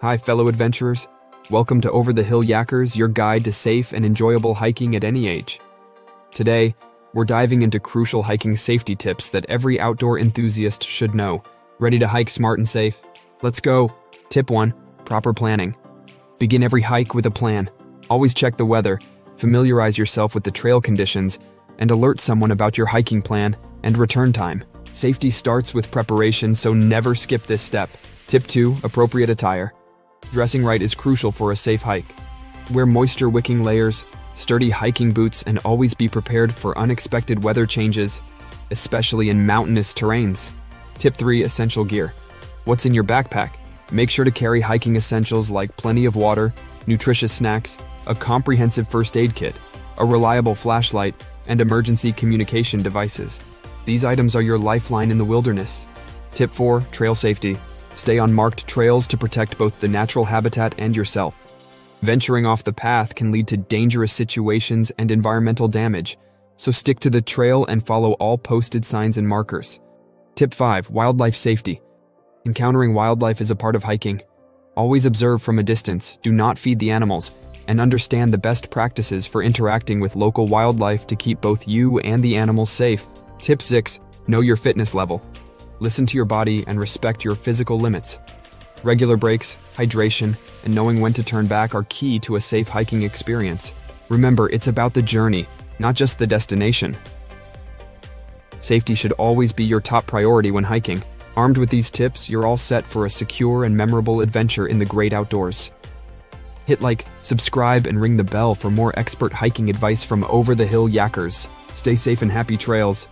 Hi, fellow adventurers. Welcome to Over the Hill Yackers, your guide to safe and enjoyable hiking at any age. Today, we're diving into crucial hiking safety tips that every outdoor enthusiast should know. Ready to hike smart and safe? Let's go. Tip 1 Proper planning. Begin every hike with a plan. Always check the weather, familiarize yourself with the trail conditions, and alert someone about your hiking plan and return time. Safety starts with preparation, so never skip this step. Tip 2 Appropriate attire. Dressing right is crucial for a safe hike. Wear moisture wicking layers, sturdy hiking boots, and always be prepared for unexpected weather changes, especially in mountainous terrains. Tip 3 Essential gear. What's in your backpack? Make sure to carry hiking essentials like plenty of water, nutritious snacks, a comprehensive first aid kit, a reliable flashlight, and emergency communication devices. These items are your lifeline in the wilderness. Tip 4 Trail safety. Stay on marked trails to protect both the natural habitat and yourself. Venturing off the path can lead to dangerous situations and environmental damage, so stick to the trail and follow all posted signs and markers. Tip 5 Wildlife Safety. Encountering wildlife is a part of hiking. Always observe from a distance, do not feed the animals, and understand the best practices for interacting with local wildlife to keep both you and the animals safe. Tip 6 Know your fitness level. Listen to your body and respect your physical limits. Regular breaks, hydration, and knowing when to turn back are key to a safe hiking experience. Remember, it's about the journey, not just the destination. Safety should always be your top priority when hiking. Armed with these tips, you're all set for a secure and memorable adventure in the great outdoors. Hit like, subscribe, and ring the bell for more expert hiking advice from Over the Hill Yackers. Stay safe and happy trails.